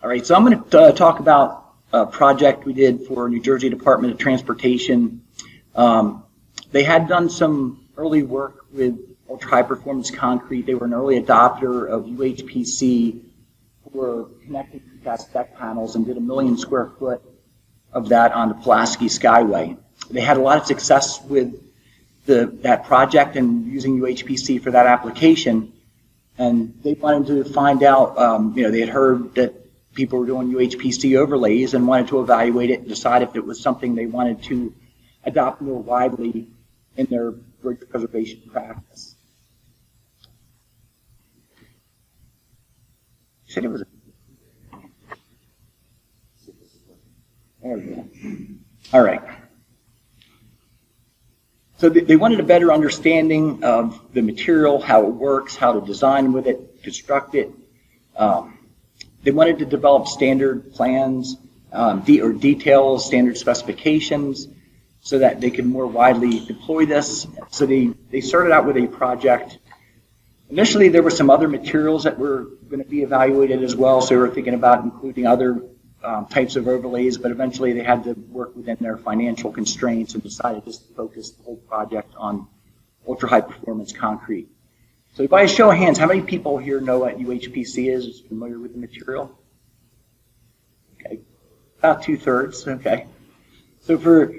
All right, so I'm going to uh, talk about a project we did for New Jersey Department of Transportation. Um, they had done some early work with ultra high performance concrete. They were an early adopter of UHPC for connecting precast deck panels and did a million square foot of that on the Pulaski Skyway. They had a lot of success with the, that project and using UHPC for that application. And they wanted to find out, um, you know, they had heard that people were doing UHPC overlays and wanted to evaluate it and decide if it was something they wanted to adopt more widely in their bridge preservation practice. You said it was. There we go. All right. So they wanted a better understanding of the material, how it works, how to design with it, construct it. Um, they wanted to develop standard plans um, de- or details, standard specifications, so that they could more widely deploy this. So they, they started out with a project. Initially, there were some other materials that were going to be evaluated as well, so they were thinking about including other um, types of overlays, but eventually they had to work within their financial constraints and decided just to focus the whole project on ultra high performance concrete. So by a show of hands, how many people here know what UHPC is, is familiar with the material? Okay, about two thirds, okay. So for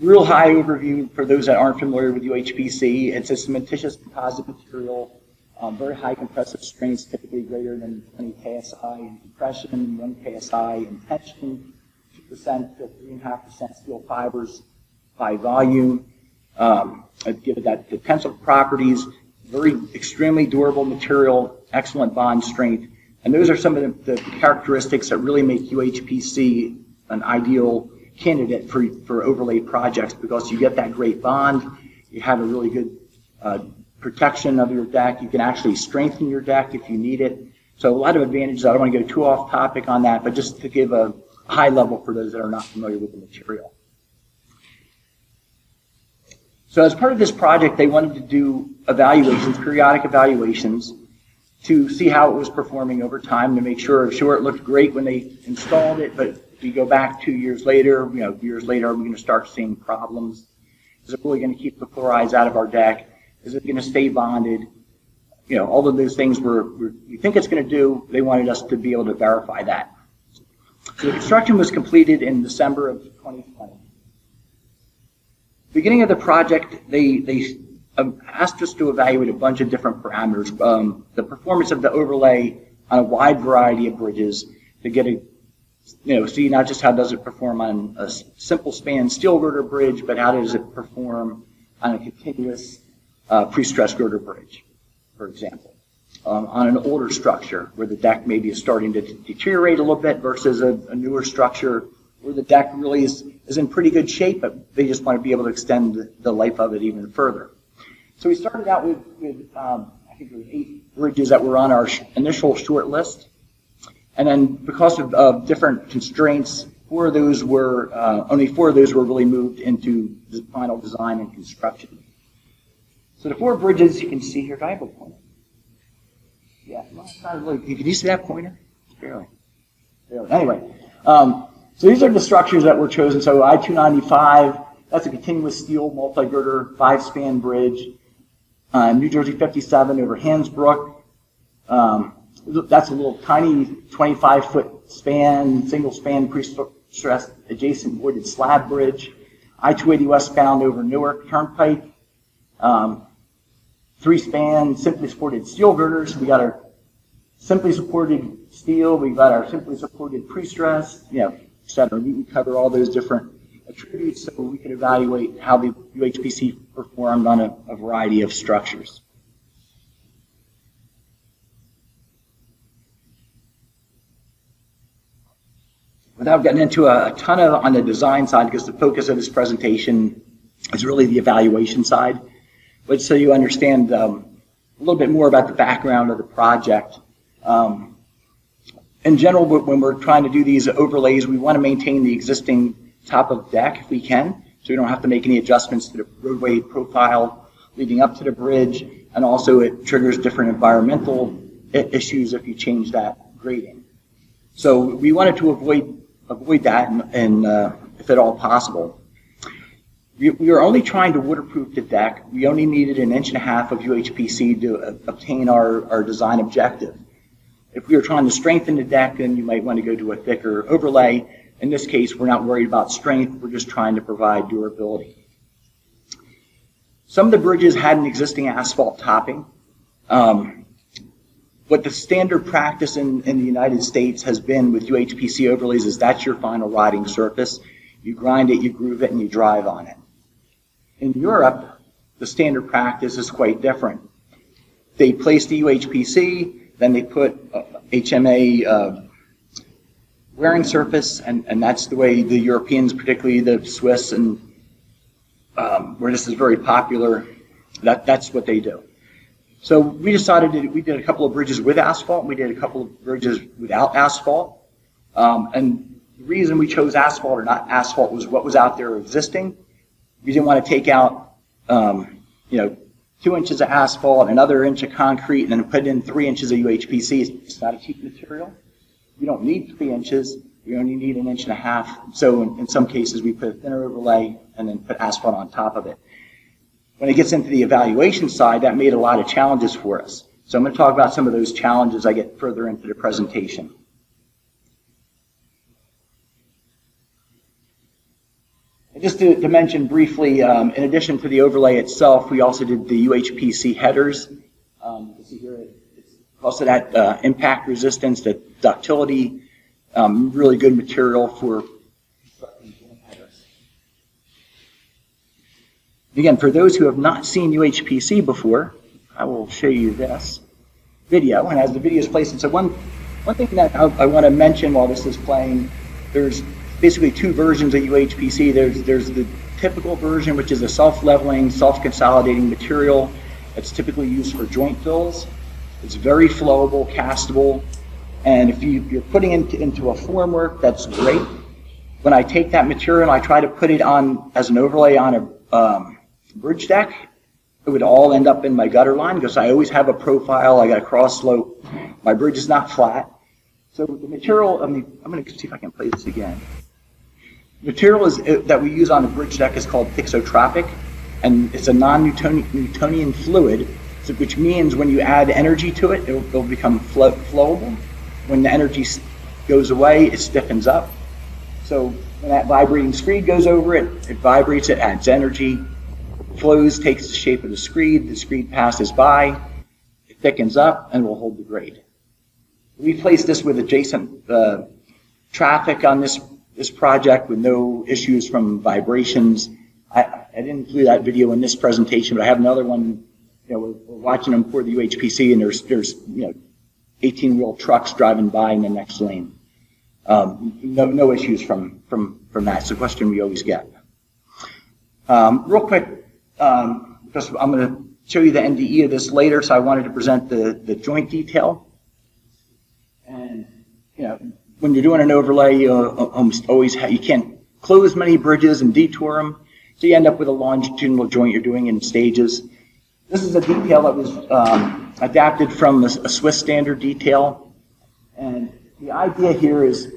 real high overview, for those that aren't familiar with UHPC, it's a cementitious composite material um, very high compressive strengths, typically greater than 20 KSI in compression, 1 KSI in tension, 2% to 3.5% steel fibers by volume. Um, I've given that the tensile properties, very extremely durable material, excellent bond strength. And those are some of the, the characteristics that really make UHPC an ideal candidate for, for overlay projects because you get that great bond, you have a really good uh, protection of your deck. You can actually strengthen your deck if you need it. So a lot of advantages. I don't want to go too off topic on that, but just to give a high level for those that are not familiar with the material. So as part of this project, they wanted to do evaluations, periodic evaluations, to see how it was performing over time to make sure, sure it looked great when they installed it, but if you go back two years later, you know, years later, are we going to start seeing problems? Is it really going to keep the chlorides out of our deck? Is it going to stay bonded? You know, all of those things we're, we're, we think it's going to do. They wanted us to be able to verify that. So the construction was completed in December of 2020. Beginning of the project, they, they um, asked us to evaluate a bunch of different parameters. Um, the performance of the overlay on a wide variety of bridges to get a, you know, see not just how does it perform on a simple span steel girder bridge, but how does it perform on a continuous uh, pre-stressed girder bridge, for example. Um, on an older structure where the deck maybe is starting to deteriorate a little bit versus a, a newer structure where the deck really is, is in pretty good shape, but they just want to be able to extend the, life of it even further. So we started out with, with um, I think there were eight bridges that were on our sh- initial short list. And then because of, of different constraints, four of those were, uh, only four of those were really moved into the final design and construction. So the four bridges you can see here, do I have a pointer? Yeah, not really, can you see that pointer? Barely. Barely. Anyway, um, so these are the structures that were chosen. So I-295, that's a continuous steel multi-girder five-span bridge. Uh, New Jersey 57 over Hansbrook. Um, that's a little tiny 25-foot span, single-span pre-stressed adjacent voided slab bridge. I-280 westbound over Newark Turnpike. Um, three span simply supported steel girders. We got our simply supported steel. We got our simply supported pre-stress, you know, et cetera. We cover all those different attributes so we can evaluate how the UHPC performed on a, a variety of structures. Without getting into a, a ton of on the design side, because the focus of this presentation is really the evaluation side but so you understand um, a little bit more about the background of the project. Um, in general, when we're trying to do these overlays, we want to maintain the existing top of deck if we can, so we don't have to make any adjustments to the roadway profile leading up to the bridge, and also it triggers different environmental issues if you change that grading. So we wanted to avoid, avoid that and, uh, if at all possible. We, we were only trying to waterproof the deck. We only needed an inch and a half of UHPC to uh, obtain our, our design objective. If we were trying to strengthen the deck, then you might want to go to a thicker overlay. In this case, we're not worried about strength. We're just trying to provide durability. Some of the bridges had an existing asphalt topping. Um, what the standard practice in, in the United States has been with UHPC overlays is that's your final riding surface. You grind it, you groove it, and you drive on it. In Europe, the standard practice is quite different. They place the UHPC, then they put uh, HMA uh, wearing surface, and, and that's the way the Europeans, particularly the Swiss, and um, where this is very popular, that, that's what they do. So we decided that we did a couple of bridges with asphalt, we did a couple of bridges without asphalt. Um, and the reason we chose asphalt or not asphalt was what was out there existing. We didn't want to take out, um, you know, two inches of asphalt, another inch of concrete, and then put in three inches of UHPC. It's not a cheap material. You don't need three inches. You only need an inch and a half. So in, in some cases, we put a thinner overlay and then put asphalt on top of it. When it gets into the evaluation side, that made a lot of challenges for us. So I'm going to talk about some of those challenges I get further into the presentation. Just to, to mention briefly, um, in addition to the overlay itself, we also did the UHPC headers. Um, you see here, it's also that uh, impact resistance, the ductility, um, really good material for Again, for those who have not seen UHPC before, I will show you this video. And as the video is placed, so one, one thing that I, I want to mention while this is playing, there's basically two versions of UHPC. There's, there's the typical version, which is a self-leveling, self-consolidating material that's typically used for joint fills. It's very flowable, castable, and if you, you're putting it into, into a formwork, that's great. When I take that material I try to put it on as an overlay on a um, bridge deck, it would all end up in my gutter line because I always have a profile. I got a cross slope. My bridge is not flat. So the material, I mean, I'm going to see if I can play this again. Material is, uh, that we use on a bridge deck is called thixotropic, and it's a non-Newtonian fluid, which means when you add energy to it, it'll, it'll become flow, flowable. When the energy goes away, it stiffens up. So when that vibrating screed goes over it, it vibrates, it adds energy, flows, takes the shape of the screed, the screed passes by, it thickens up, and will hold the grade. We placed this with adjacent uh, traffic on this, this project with no issues from vibrations. I, I didn't include that video in this presentation, but I have another one. You know, we're, we're watching them pour the UHPC, and there's, there's you know, 18-wheel trucks driving by in the next lane. Um, no, no issues from, from, from that. It's a question we always get. Um, real quick, um, because I'm going to show you the NDE of this later, so I wanted to present the, the joint detail. And, you know, when you're doing an overlay, you almost always have, you can't close many bridges and detour them, so you end up with a longitudinal joint you're doing in stages. This is a detail that was um, adapted from a, a Swiss standard detail. And the idea here is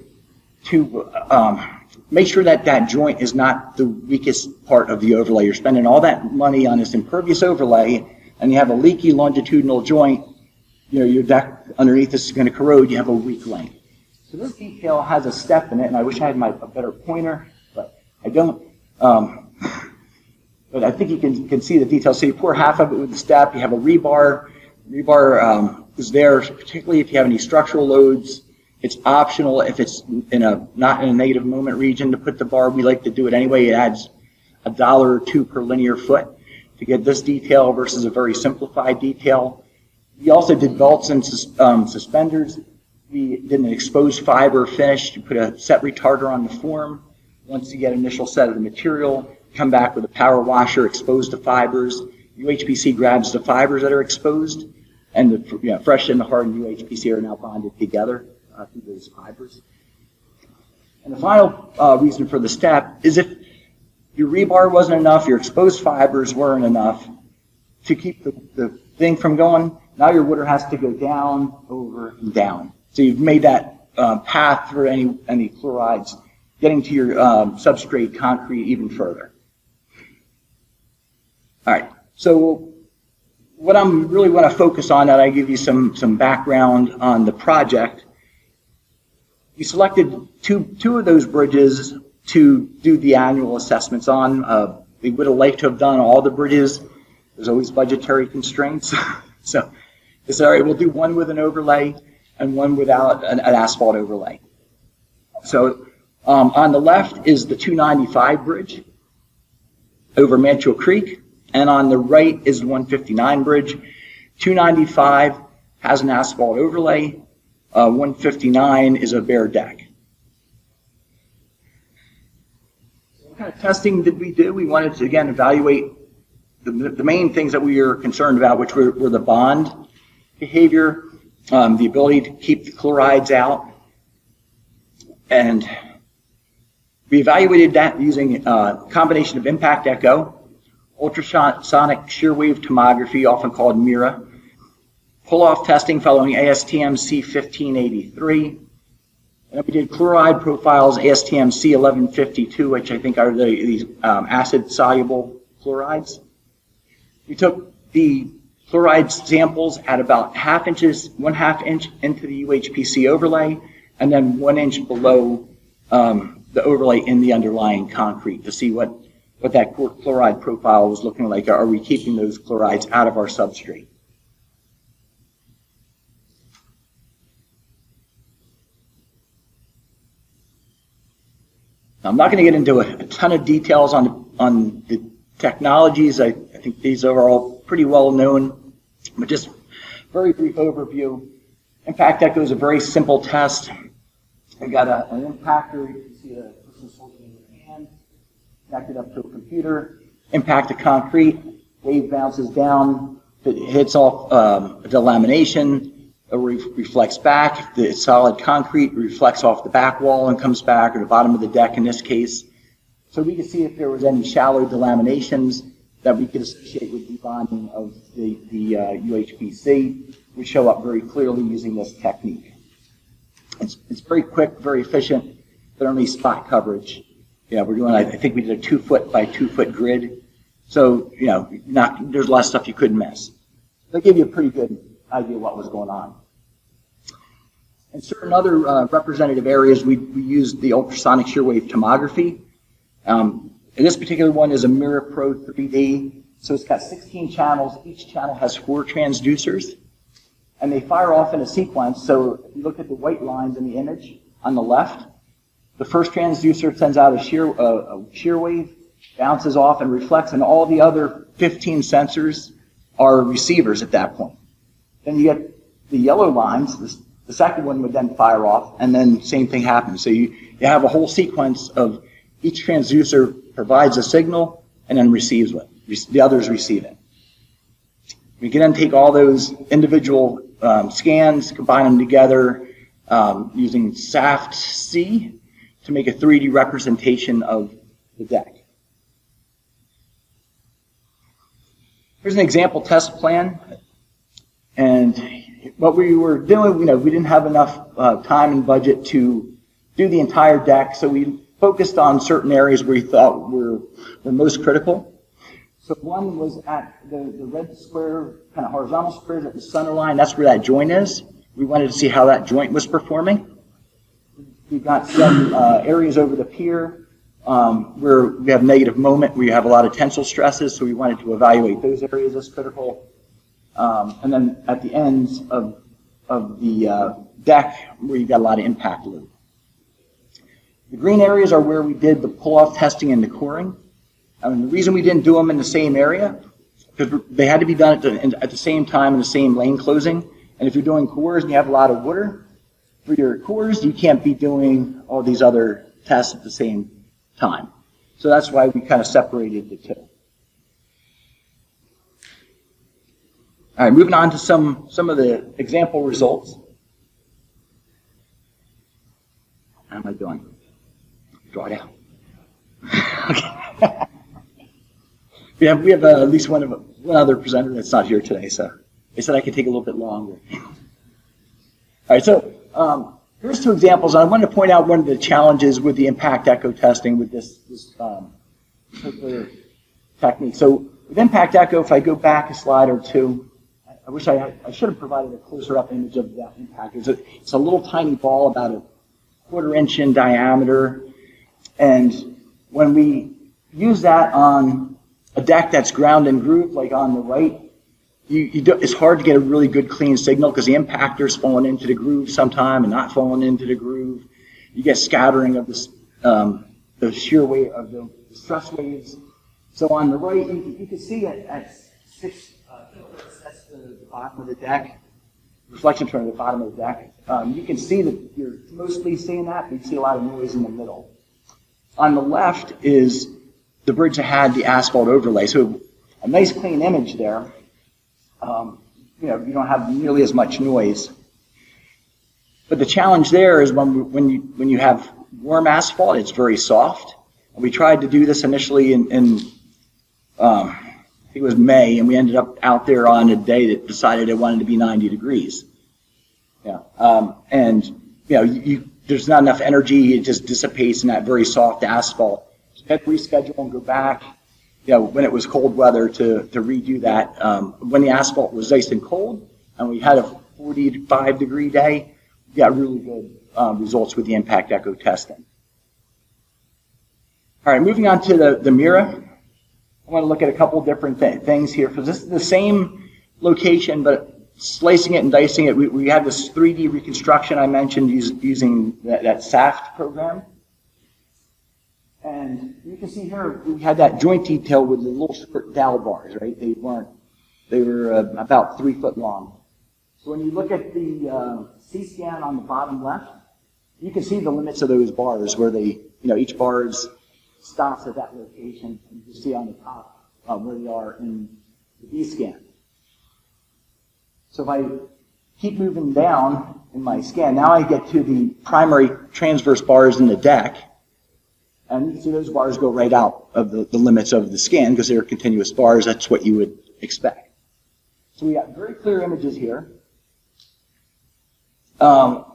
to um, make sure that that joint is not the weakest part of the overlay. You're spending all that money on this impervious overlay, and you have a leaky longitudinal joint. You know, your deck underneath this is going to corrode. You have a weak link. So this detail has a step in it, and I wish I had my a better pointer, but I don't. Um, but I think you can, can see the detail. So you pour half of it with the step. You have a rebar. Rebar um, is there, particularly if you have any structural loads it's optional if it's in a not in a negative moment region to put the bar. We like to do it anyway. It adds a dollar or two per linear foot to get this detail versus a very simplified detail. We also did belts and um, suspenders. We did an exposed fiber finish. You put a set retarder on the form. Once you get initial set of the material, come back with a power washer, expose the fibers. UHPC grabs the fibers that are exposed, and the you know, fresh and the hardened UHPC are now bonded together uh, through those fibers. And the final uh, reason for the step is if your rebar wasn't enough, your exposed fibers weren't enough to keep the, the thing from going, now your water has to go down, over, and down. So you've made that uh, path for any, any chlorides getting to your um, substrate concrete even further. All right, so what I'm really want to focus on, that I give you some, some background on the project. We selected two, two of those bridges to do the annual assessments on. Uh, we would have liked to have done all the bridges. There's always budgetary constraints. so it's all right, we'll do one with an overlay and one without an, an asphalt overlay. So um, on the left is the 295 bridge over Mantua Creek and on the right is the 159 bridge. 295 has an asphalt overlay. Uh, 159 is a bare deck. What kind of testing did we do? We wanted to, again, evaluate the, the main things that we were concerned about, which were, were the bond behavior, um, the ability to keep the chlorides out, and we evaluated that using a combination of impact echo ultrasonic shear wave tomography, often called MIRA, pull-off testing following ASTM C1583. And we did chloride profiles ASTM C1152, which I think are the, these um, acid-soluble chlorides. We took the chloride samples at about half inches, one half inch into the UHPC overlay, and then one inch below um, the overlay in the underlying concrete to see what what that chloride profile was looking like. Are we keeping those chlorides out of our substrate? Now, I'm not going to get into a, a, ton of details on, on the technologies. I, I think these are all pretty well known, but just very brief overview. Impact Echo is a very simple test. We got a, an impactor. You can see the person's holding their hand, connected up to a computer, impact a concrete, wave bounces down, it hits off um, the lamination, it re- reflects back, the solid concrete reflects off the back wall and comes back, or the bottom of the deck in this case. So we can see if there was any shallow delaminations that we could associate with debonding of the, the uh, UHPC would show up very clearly using this technique. It's, it's very quick, very efficient, but only spot coverage yeah, we're doing, I think we did a two foot by two foot grid. So, you know, not, there's a lot of stuff you couldn't miss. That gave you a pretty good idea what was going on. In certain other uh, representative areas, we, we used the ultrasonic shear wave tomography. Um, and this particular one is a Mira Pro 3D. So it's got 16 channels. Each channel has four transducers. And they fire off in a sequence. So if you look at the white lines in the image on the left, the first transducer sends out a shear, a shear wave, bounces off and reflects, and all the other 15 sensors are receivers at that point. Then you get the yellow lines, the, the second one would then fire off, and then same thing happens. So you, you have a whole sequence of each transducer provides a signal and then receives it. The others receive it. We can then take all those individual um, scans, combine them together um, using SAFT-C, to make a 3D representation of the deck. Here's an example test plan. And what we were doing, you know, we didn't have enough uh, time and budget to do the entire deck, so we focused on certain areas where we thought were, were most critical. So one was at the, the red square, kind of horizontal square at the center line. That's where that joint is. We wanted to see how that joint was performing. We've got some uh, areas over the pier um, where we have negative moment, we have a lot of tensile stresses, so we wanted to evaluate those areas as critical. Um, and then at the ends of, of the uh, deck where you've got a lot of impact load. The green areas are where we did the pull-off testing and the coring. I mean, the reason we didn't do them in the same area, because they had to be done at the, at the same time in the same lane closing. And if you're doing cores and you have a lot of water, for your cores, you can't be doing all these other tests at the same time. So that's why we kind of separated the two. All right, moving on to some, some of the example results. How am I doing? Draw out. okay. we have, we have uh, at least one, of, one other presenter that's not here today, so they said I could take a little bit longer. All right, so um, Here's two examples. I wanted to point out one of the challenges with the impact echo testing with this, this um, particular technique. So with impact echo, if I go back a slide or two, I wish I, I should have provided a closer up image of that impact. It's a, it's a little tiny ball about a quarter inch in diameter. And when we use that on a deck that's ground and groove, like on the right, you, you do, it's hard to get a really good clean signal because the impactor's falling into the groove sometime and not falling into the groove. You get scattering of this, um, the shear wave of the stress waves. So on the right, you, you can see it at six, uh, that's the, the bottom of the deck, reflection from the bottom of the deck. Um, you can see that you're mostly seeing that, but you see a lot of noise in the middle. On the left is the bridge that had the asphalt overlay. So a nice clean image there. Um, you know, you don't have nearly as much noise. But the challenge there is when, when, you, when you have warm asphalt, it's very soft. And we tried to do this initially in, in um, I think it was May, and we ended up out there on a day that decided it wanted to be 90 degrees. Yeah. Um, and, you know, you, there's not enough energy, it just dissipates in that very soft asphalt. So had to reschedule and go back, you know, when it was cold weather to, to redo that. Um, when the asphalt was nice and cold, and we had a 45 degree day, we got really good um, results with the impact echo testing. All right, moving on to the, the Mira. I want to look at a couple different th things here, because this is the same location, but slicing it and dicing it, we, we had this 3D reconstruction I mentioned use, using that, that SAFT program. And you can see here, we had that joint detail with the little dowel bars, right? They weren't, they were uh, about three foot long. So when you look at the uh, C-scan on the bottom left, you can see the limits of those bars where they, you know, each bar stops at that location. You see on the top uh, where they are in the B-scan. So if I keep moving down in my scan, now I get to the primary transverse bars in the deck. And you see those bars go right out of the, the limits of the scan because they're continuous bars. That's what you would expect. So we got very clear images here. Um,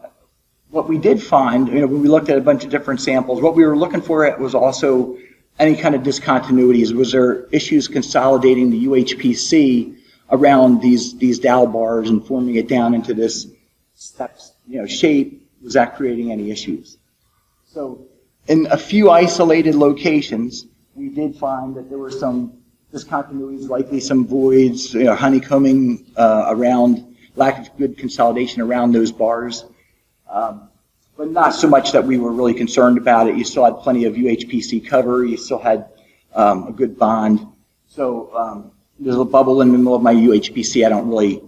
what we did find, you know, when we looked at a bunch of different samples, what we were looking for it was also any kind of discontinuities. Was there issues consolidating the UHPC around these these dowel bars and forming it down into this steps, you know, shape? Was that creating any issues? So, in a few isolated locations, we did find that there were some discontinuities, likely some voids, you know, honeycombing uh, around, lack of good consolidation around those bars. Um, but not so much that we were really concerned about it. You still had plenty of UHPC cover. You still had um, a good bond. So um, there's a bubble in the middle of my UHPC. I don't really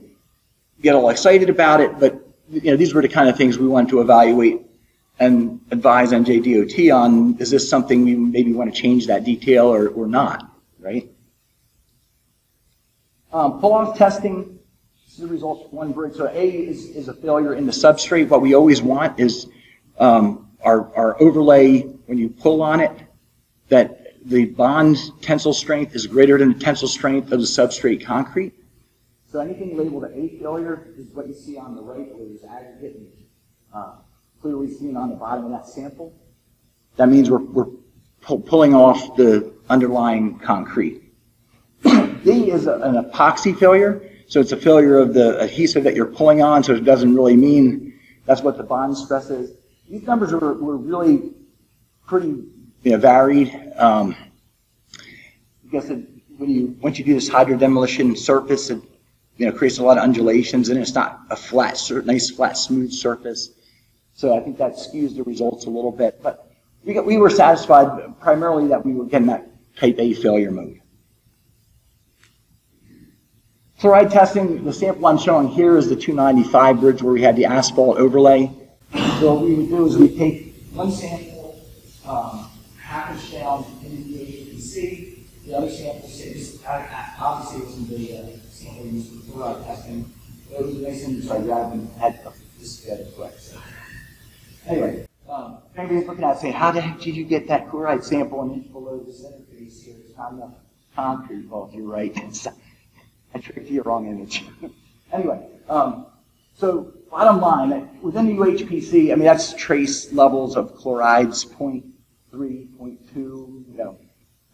get all excited about it, but you know these were the kind of things we wanted to evaluate and advise NJDOT on. Is this something we maybe want to change that detail or, or not, right? Um, pull-off testing, this is the results of one bridge. So A is, is a failure in the substrate. What we always want is um, our, our overlay, when you pull on it, the bond tensile strength is greater than the tensile strength of the substrate concrete. So anything labeled A failure is what you see on the right where there's aggregate and uh, clearly seen on the bottom of that sample. That means we're, we're pull, pulling off the underlying concrete. D is a, an epoxy failure. So it's a failure of the adhesive that you're pulling on, so it doesn't really mean that's what the bond stress is. These numbers were, were really pretty you know, varied. Um, guess it, when you once you do this hydro demolition surface, it you know creates a lot of undulations, and it's not a flat, nice, flat, smooth surface. So I think that skews the results a little bit. But we got, we were satisfied primarily that we were getting that type A failure mode. Chloride testing, the sample I'm showing here is the 295 bridge where we had the asphalt overlay. So what we would do is we take one sample, um, inch down into the HPC, the other sample sits, obviously wasn't the uh, sample used for chloride testing. It was a nice image, so I grabbed and had this quick. So. Anyway, um, looking at it saying, how the heck did you get that chloride sample an inch below the center face here? It's not enough concrete. Well, you're right. I tricked you, wrong image. anyway, um, so bottom line, within the UHPC, I mean, that's trace levels of chlorides, 0.3, 0.2, you know,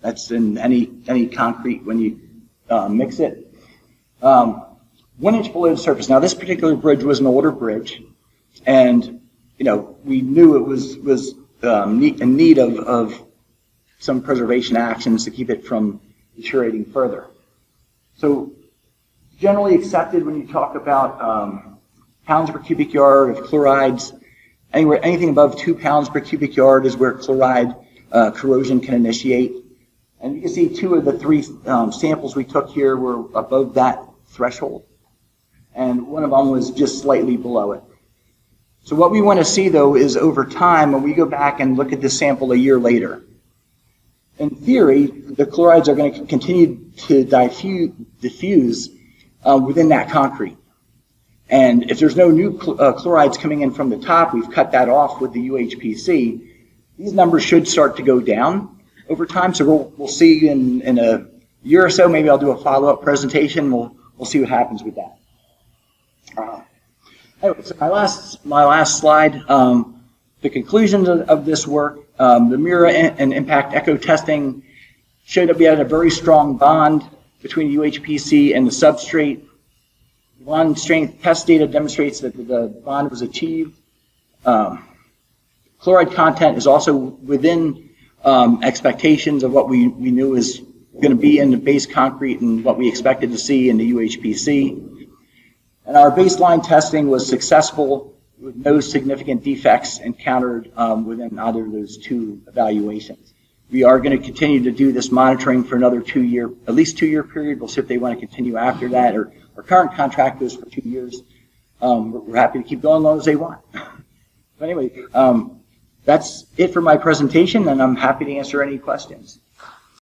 that's in any, any concrete when you uh, mix it. Um, one inch below the surface. Now, this particular bridge was an older bridge, and, you know, we knew it was, was um, in need of, of some preservation actions to keep it from deteriorating further. So generally accepted when you talk about um, pounds per cubic yard of chlorides, anywhere, anything above two pounds per cubic yard is where chloride uh, corrosion can initiate. And you can see two of the three um, samples we took here were above that threshold, and one of them was just slightly below it. So what we want to see though is over time, when we go back and look at this sample a year later, in theory, the chlorides are going to continue to diffuse, uh, within that concrete. And if there's no new chl- uh, chlorides coming in from the top, we've cut that off with the UHPC, these numbers should start to go down over time. So we'll, we'll see in, in a year or so, maybe I'll do a follow-up presentation. We'll, we'll see what happens with that. Uh, anyway, so my last, my last slide, um, the conclusions of, of this work, um, the Mira and, and impact echo testing showed that we had a very strong bond between UHPC and the substrate. Bond strength test data demonstrates that the bond was achieved. Um, chloride content is also within um, expectations of what we, we knew was going to be in the base concrete and what we expected to see in the UHPC. And our baseline testing was successful with no significant defects encountered um, within either of those two evaluations. We are going to continue to do this monitoring for another two-year, at least two-year period. We'll see if they want to continue after that. Or our current contract goes for two years. Um, we're- we're happy to keep going as long as they want. But anyway, um, that's it for my presentation, and I'm happy to answer any questions.